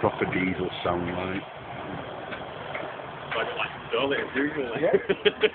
Proper diesel sound like. Like, like, dull as.